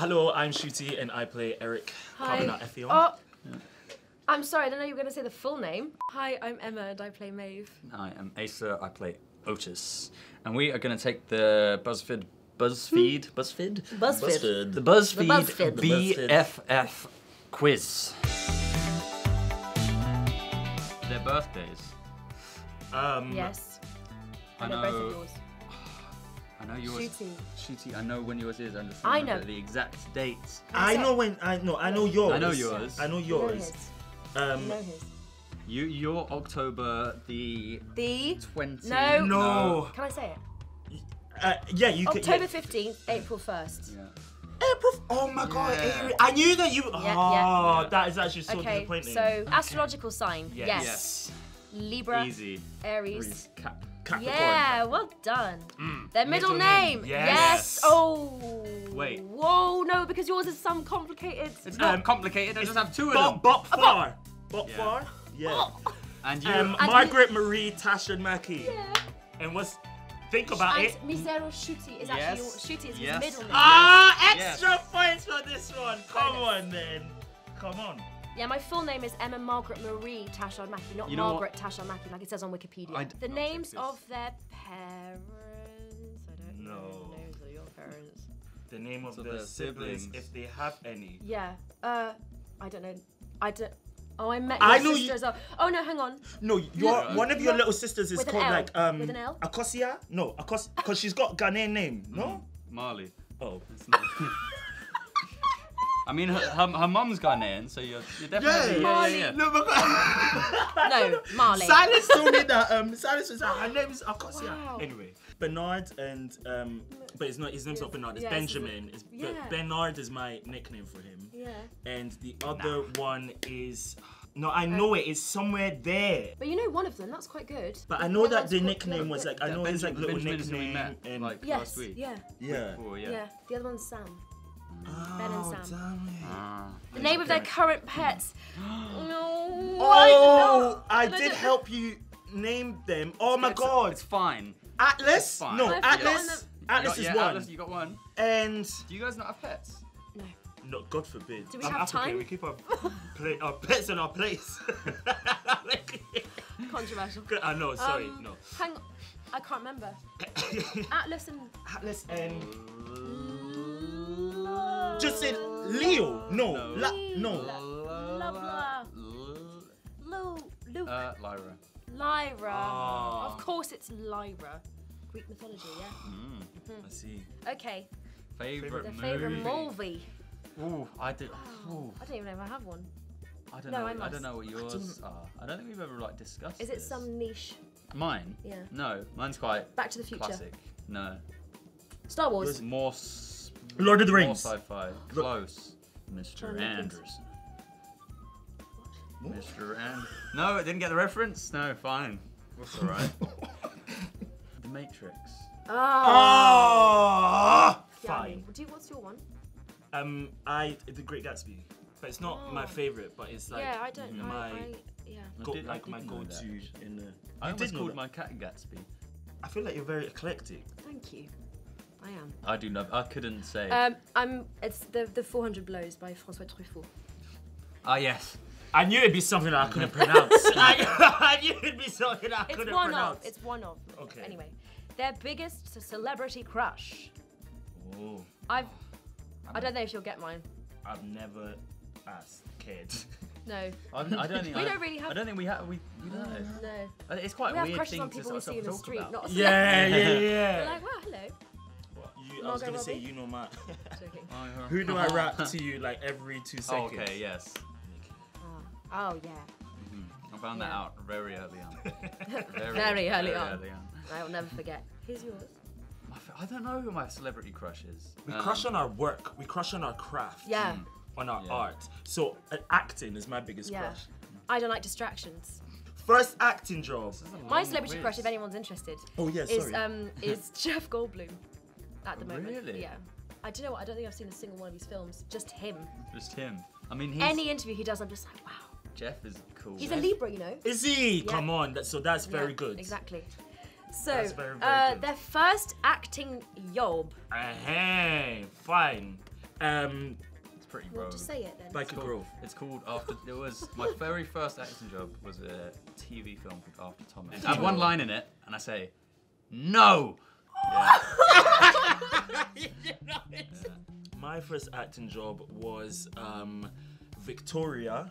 Hello, I'm Ncuti and I play Eric Hi. Carbonat Effion. Oh, I'm sorry, I didn't know you were going to say the full name. Hi, I'm Emma and I play Maeve. I am Asa. I play Otis, and we are going to take the BuzzFeed, BuzzFeed, BuzzFeed, BuzzFeed. the BuzzFeed, BuzzFeed. The BuzzFeed. BFF quiz. Their birthdays. Um, Yes. I know both of yours. I know yours. Ncuti. Ncuti. I know when yours is. I just I know. the exact dates. I know when I know I know yours. I know yours. I know You know yours. his. Um, You know his. You, you're October the The. 20. No. no. Can I say it? Uh, yeah, you can. October yeah. 15th, April 1st. Yeah. April. Oh my god! Yeah. April- I knew that you. Yeah, oh, yeah. that is actually so Okay, disappointing. so astrological sign. Yes. Yes. Yes. Libra, Easy. Aries. Cap. Capricorn. Yeah, well done. Their middle, Middle name. name, Yes. yes. Oh. Wait. Whoa, no, because yours is some complicated. It's not Um, complicated. I just have two of them. Bop Far. Bop Yeah. Far. Yeah. And you. Um, And Margaret Marie Tasha Mackey. Yeah. And what's think about And it. Mizero Ncuti is Yes. actually your, Ncuti is Yes. his middle name. Ah, Yes. extra points for this one. Come on then. Come on. Yeah, my full name is Emma Margaret Marie Tashard Mackey, not You know Margaret Tashard Mackey, like it says on Wikipedia. I d- the names of their parents. I don't know the names of your parents. The name of So the siblings, siblings. if they have any. Yeah. Uh, I don't know. I don't. Oh, I met your I know sister you- as well. Oh no, hang on. No, your Yeah. one of your Not- little sisters is with an called L. like um With an L? Akosua. No, Akos because she's got Ghanaian name. No. Marley. Oh. It's not- I mean, her, her, her mum's Ghanaian, so you're, you're definitely. Marley. yeah. No, because No, Marley. Silas told me that um Silas was like her name is Akosua. Wow. Anyway, Bernard and um but it's not his name's not Bernard. It's Yeah, Benjamin. It's, yeah. but Bernard is my nickname for him. Yeah. And the other one is no, I know it. It's somewhere there. But you know one of them. That's quite good. But I know That that the nickname was like I Yeah, know it's like little Benjamin we nickname met, and like- Yes. last week. Yeah. yeah. Before, yeah. Yeah. The other one's Sam. Ben and Oh, Sam. damn. Ah. The name of their current pets. no. Oh, I I did don't- help you name them. Oh my It's- god. It's fine. Atlas? fine. No, I've Atlas. them. Atlas you is yeah, one. Atlas, you got one. And Do you guys not have pets? No. no, God forbid. Do we I'm have African. time? We keep our, pla- our pets in our place. Controversial. I know. Sorry, Um, no. Hang on. I can't remember. Atlas and. Atlas and just say Leo. No, No. La- no. Blah, blah. Lu. Luke. Uh, Lyra. Lyra. Ah. Of course it's Lyra. Greek mythology, yeah? I see. Okay. Favorite The movie. favourite movie. Ooh, I did. Ooh, I don't even know if I have one. I don't No, know. I I, don't know what yours are. I don't think we've ever like discussed. Is it this. some niche? Mine? Yeah. No, mine's quite Back to the Future. classic. No, Star Wars. more. S- Lord of the Rings. sci-fi. Close. Mr. Anderson. Wilkins. Mr. And. No, I didn't get the reference. No, fine. That's all right. the Matrix. Ah. Oh, fine. Do you, what's your one? Um, I The Great Gatsby, but it's not my Oh. favorite. But it's like yeah, I don't know. my I, I, yeah. I go, did- like did my know that, go-to in the. I You almost did know called that. my cat Gatsby. I feel like you're very eclectic. Thank you. I am. I do love. I couldn't say. Um, I'm. It's the the 400 blows by François Truffaut. ah yes. I knew it'd be something that I couldn't pronounce. I, I knew it'd be something that I It's couldn't one pronounce. of. It's one of. Okay. Anyway, their biggest celebrity crush. Oh, I've. I don't know if you'll get mine. I've never asked kid. No. I, I don't think. We I, don't really have- I don't think we have. We. We don't. No. It's quite We a have weird crushes thing on to people we sort see in of the talk street, about. not a yeah, yeah, We're yeah. like, wow, hello. You, I was gonna say you know my. Joking. Oh, yeah. Who do I rap to you like every two seconds? okay. Yes. Oh yeah. I found that out very early on. Very, Very early on. early on. I will never forget. Who's yours. I don't know who my celebrity crush is. We Um, crush on our work. We crush on our craft. Yeah. On our Yeah. art. So uh, acting is my biggest Yeah. crush. I don't like distractions. First acting job. this is a My celebrity quiz. crush, if anyone's interested, Oh yeah, is sorry. um is Jeff Goldblum. At the moment. Really? Yeah. I do you know what? I don't think I've seen a single one of his films. Just him. Just him. I mean, he's, Any interview he does, I'm just like, wow. Jeff is cool. He's a Libra, you know. is he? Yeah. Come on. That, so that's very Yeah, good. Exactly. So, That's very, very uh, good. their first acting job. Hey, fine. Um, It's pretty Well, rogue. just say it then. Biker Cool. Grove. It's called After. It was my very first acting job was a TV film called After Thomas. I have one line in it, and I say, "No." Yeah. My first acting job was um, Victoria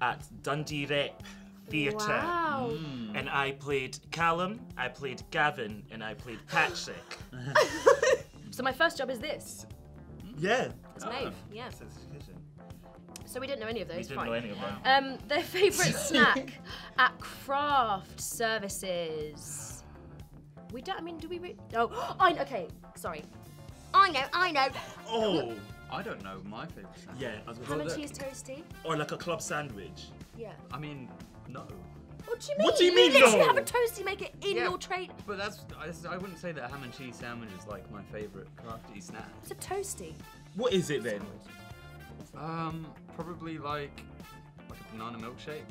at Dundee Rep Theatre. Wow. Mm. And I played Callum, I played Gavin, and I played Patrick. So my first job is this. yeah. It's Oh. Maeve. Yeah. So we didn't know any of those. We didn't fine. know any of them. Um, their favourite snack at craft services. We don't. I mean, do we? Re- oh, I okay. Sorry. I know. I know. Oh, I don't know my favorite snack. yeah. I was Ham gonna and say cheese toasty. Or like a club sandwich. Yeah. I mean, no. What do you mean? What do you mean, literally no? have a toasty maker in Yeah. your tray. But that's I, I wouldn't say that a ham and cheese sandwich is like my favorite crafty snack. It's a toasty. What is it then? Um, probably like like a banana milkshake.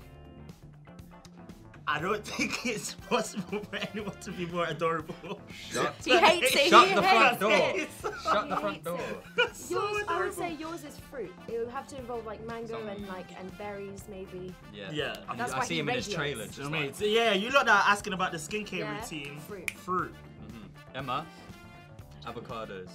I don't think it's possible for anyone to be more adorable. Shut, He hates it. shut he the hates front door. it. Shut the front hates door. it. So Yours, I would say yours is fruit. It would have to involve like mango Some- and like and berries maybe. Yeah. Yeah. I, That's I why see he him in his radiates. trailer. You know what I mean? like, So, yeah, you lot that are asking about the skincare Yeah, routine. fruit. Fruit. mhm. Emma, avocados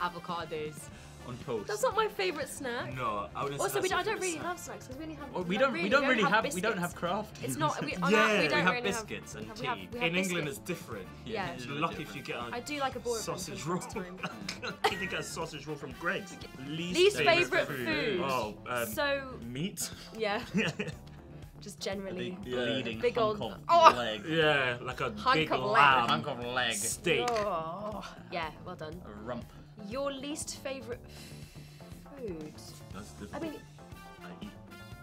Avocados. On toast. That's not my favourite snack. No, I wouldn't Also, we don't, I don't really favourite love snacks because we only have. Well, we don't. we don't really have. We don't have craft. It's not. We, Yeah. our, we We don't have really biscuits have, and we have, tea. we have In England, it's different. Yeah. it's You're really lucky if you get a I do like a sausage roll. time think time. you get a sausage roll from Greggs. Least, Least favourite food. Oh, um, So meat. yeah, just generally. Big Yeah. bleeding Big old- Oh. leg. yeah, like a Hunk big of leg. lamb Hunk of leg. steak. Oh, yeah, well done. A rump. Your least favourite food? That's difficult. I mean, I eat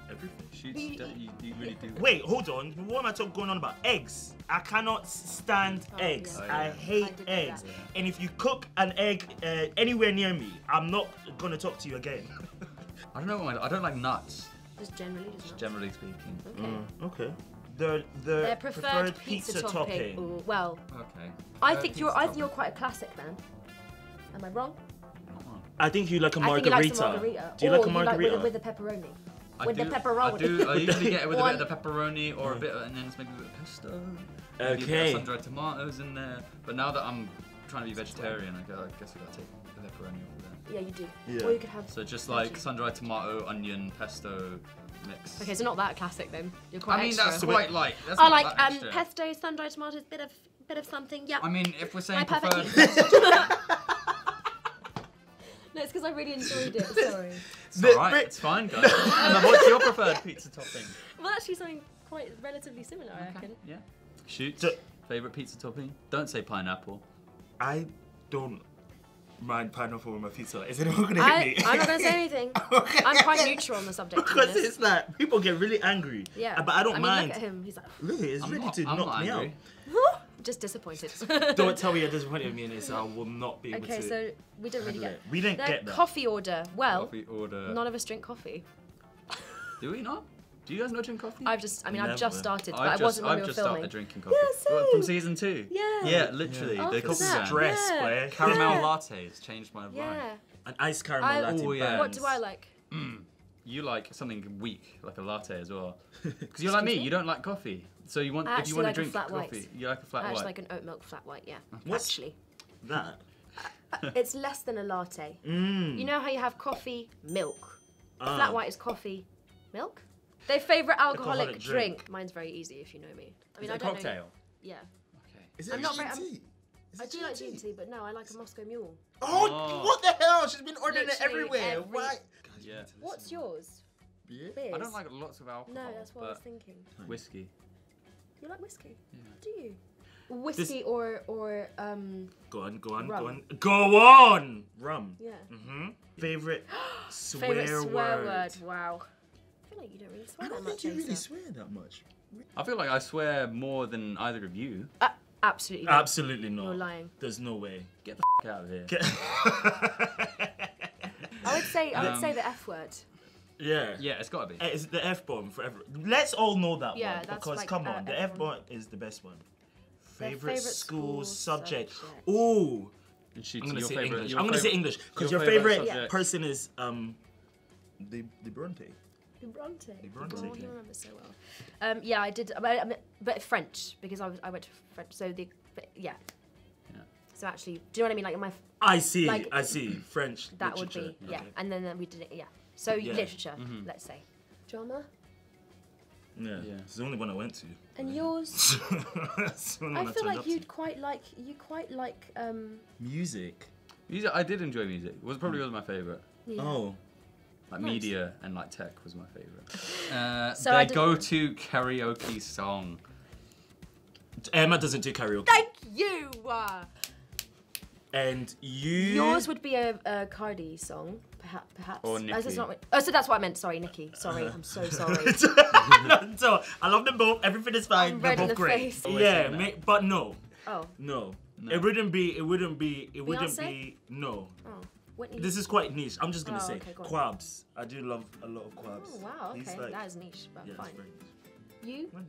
everything. Shoots. You- You, you really do. Wait, hold on. What am I talking going on about? Eggs. I cannot stand Oh, eggs. yeah. Oh, I hate I eggs. that. And if you cook an egg uh, anywhere near me, I'm not gonna talk to you again. I don't know. What I, I don't like nuts. just generally, just not. Generally speaking. Okay. okay. The the Their preferred, pizza, topping. Ooh, well, Okay. I think you're. pizza I think you're quite a classic man. Am I wrong? I think you like a I think he likes a margarita. Do you or like a you margarita? like with, a, with the pepperoni. I With the pepperoni. I do. I usually get it with a bit of the pepperoni or a bit, of, and then it's maybe a bit of pesto. Maybe a Okay. of sun-dried tomatoes in there. But now that I'm trying to be vegetarian, I guess I gotta take the pepperoni off there. Yeah, you do. Yeah. Or you could have. So just like Veggie. sun-dried tomato, onion, pesto mix. Okay, so not that classic then. You're quite I mean extra. that's quite light. That's I like um, pesto, sun-dried tomatoes, bit of bit of something. Yeah. I mean, if we're saying My perfect preferred, no, it's because I really enjoyed it. Sorry. it's alright. It's fine, guys. Emma, what's your preferred pizza topping? well, actually, something quite relatively similar, I reckon. Yeah. Shoot. So- Favorite pizza topping? Don't say pineapple. I don't mind pineapple on my pizza. Is anyone gonna hit I, me? I'm not going to say anything. Okay. I'm quite neutral on the subject. Because it's like people get really angry. Yeah. Uh, But I don't I mean, mind. look at him. He's like, Really, it's I'm ready not, to I'm knock not me angry. Just disappointed. Don't tell me you're disappointed with me in this. I will not be able Okay, to. so we didn't really get. We didn't Their get that. coffee order. Well, Coffee order. none of us drink coffee. Do we not? Do you guys not drink coffee? I've just, I mean, I've just started, but I've I just, wasn't when I've we were just filming. started drinking coffee. Yeah, What, From season two. Yeah. Yeah, literally. Yeah. The After coffee that. brand. Stress, Yeah. boy. Caramel Yeah. lattes changed my life. Yeah. An iced caramel I- latte. Oh, yeah. What do I like? Mm. You like something weak, like a latte as well. Because you're like me, me? you don't like coffee. So you want I if you actually want like a to drink flat white. coffee, you like a flat I white. actually like an oat milk flat white, yeah. What's- Actually. that? It's less than a latte. Mmm. You know how you have coffee, milk. Ah. Flat white is coffee, milk? Their favourite alcoholic, Alcoholic drink. drink. Mine's very easy if you know me. I Is mean, it I a don't know. cocktail? Yeah. Okay. Is it I'm not very- GT? I'm- Is I it do like GT? GT, but no, I like a Moscow Mule. Oh, Oh. what the hell? She's been ordering it everywhere. every- Why? Yeah. What's yours? Beer? Beers? I don't like lots of alcohol. No, that's what I was thinking. whiskey. You like whiskey? Yeah. Do you? Whiskey or or um Go on, go on, Rum. go on. Go on! Rum. yeah. Mm-hmm. Favorite swear, Favorite swear word. word. Wow. I feel like you don't really I swear don't that think much. you really Asa. swear that much. I feel like I swear more than either of you. Uh, absolutely. not. Absolutely not. You're lying. There's no way. Get the f- out of here. I would say I would Um, say the F word. Yeah. Yeah, it's gotta be. Eh, It's the F bomb forever. Let's all know that Yeah, one that's because like, come uh, on, the everyone. F bomb is the best one. Their Favorite, favourite school, school subject. subject. Oh, And shoot, I'm gonna your say favorite- English. your I'm gonna say favorite- English because your your, favorite favorite, subject. person is um, the the Bronte. The Bronte. The Bronte. Oh, you remember so well. Um, yeah, I did, but, I mean, but French because I, was, I went to French. So the, but yeah. Yeah. So actually, do you know what I mean? Like my, I see. Like- I see. French. that would literature. be yeah. Okay. And then uh, we did it yeah. So Yeah. literature, Mm-hmm. let's say. Drama. Yeah. Yeah. It's the only one I went to. And yours? That's the only I feel like you'd quite like you quite like um. music. Music, I did enjoy music. It was probably was my favorite. Yeah. Oh. Like Nice. media and like tech was my favorite. Uh, So their go-to karaoke song. Emma doesn't do karaoke. Thank you. And you. yours would be a, a Cardi song, perhaps. Perhaps. Or Oh, that's not what- oh, so that's what I meant. Sorry, Nicki. Sorry, I'm so sorry. no, so I love them both. Everything is fine. I'm They're red in both the great. face. Yeah, say ma- but no, Oh, no, No. It wouldn't be. It wouldn't be. It wouldn't Beyonce? be. No. oh, Whitney. This is quite niche. I'm just gonna Oh, say okay, go on. Kwabs. I do love a lot of oh, Kwabs. Oh wow. Okay, like- that is niche, but yeah, fine. You? My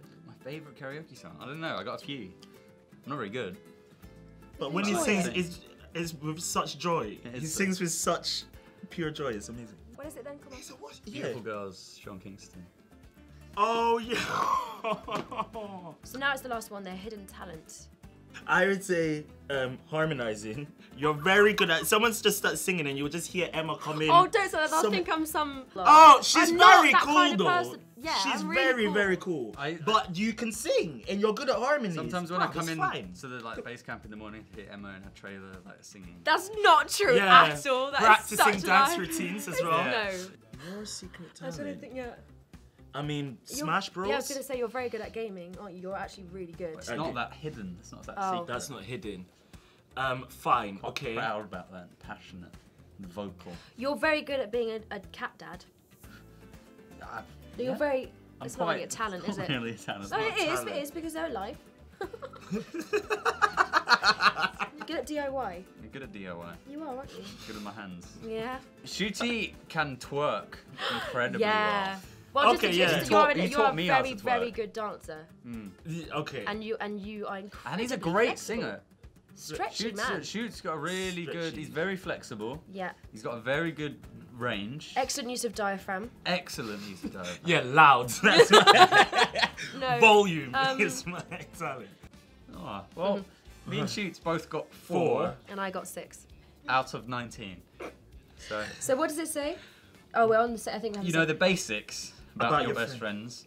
favorite karaoke song. I don't know. I got a few. I'm not very good. But when he sings, it. it's, it's with such joy. It he sings with such pure joy. It's amazing. What is it then? Come on. Beautiful Girls, Sean Kingston. Oh yeah. So now it's the last one. Their hidden talent. I would say um, harmonizing. You're very good at. Someone's just start singing and you'll just hear Emma come in. Oh, don't say that. I Some- think I'm some. Oh, she's I'm not very that cool kind of though. person. Yeah, she's I'm really very cool. very cool. I- but you can sing and you're good at harmonies. Sometimes when I come in fine. to the like base camp in the morning, hear Emma and her trailer like singing. That's not true yeah, at all. That is practicing such dance lie. routines as well. Yeah. No, Your secret I don't talent. think. Yeah. I mean, You're- Smash Bros. Yeah, I was gonna say you're very good at gaming. aren't you? You're actually really good. It's not that hidden. It's not that Oh. secret. That's not hidden. Um, fine. I'm Okay. proud about that. Passionate. Vocal. You're very good at being a, a cat dad. I- You're yeah. very. I'm it's not really a talent, is not it? Really a talent. No, not it is. talent. It is because they're alive. You're good at DIY. I'm good at DIY. You are, aren't you? Good with my hands. Yeah. Ncuti can twerk incredibly Yeah. well. Well, Okay, just, yeah. just, You you're, taught- an- you you're a very, very good dancer, hmm. Okay. and you and you are incredible. And he's a great singer. Stretchy Shoots, man. Shoots got a really good. He's very flexible. Yeah. He's got a very good range. Excellent use of diaphragm. Excellent use of diaphragm. Yeah, loud. That's my No. volume. Um, is my talent. Oh, well, mm-hmm. me and Shoots both got four Four. And I got six. out of 19. So, So what does it say? Oh, we're on the. se- I think we have you know the basics about, About your, your best friend. friends.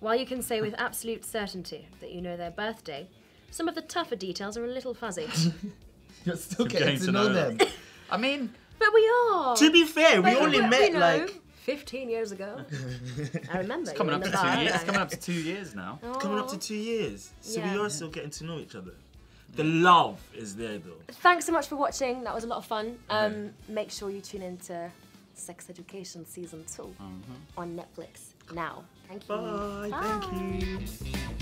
While you can say with absolute certainty that you know their birthday, some of the tougher details are a little fuzzy. You're still Getting getting, to to know, know them. them. I mean, but we are. To be fair, we only we met know, like 15 years ago. I remember. coming up to the two bar, years. It's coming up to two years now. coming up to two years. So Yeah. we are still getting to know each other. The love is there though. Thanks so much for watching. That was a lot of fun. Um, make sure you tune in to Sex Education Season 2 mm-hmm. on Netflix now. Thank you. Bye. Thank you.